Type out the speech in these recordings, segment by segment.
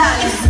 Yeah.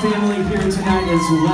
Family here tonight as well.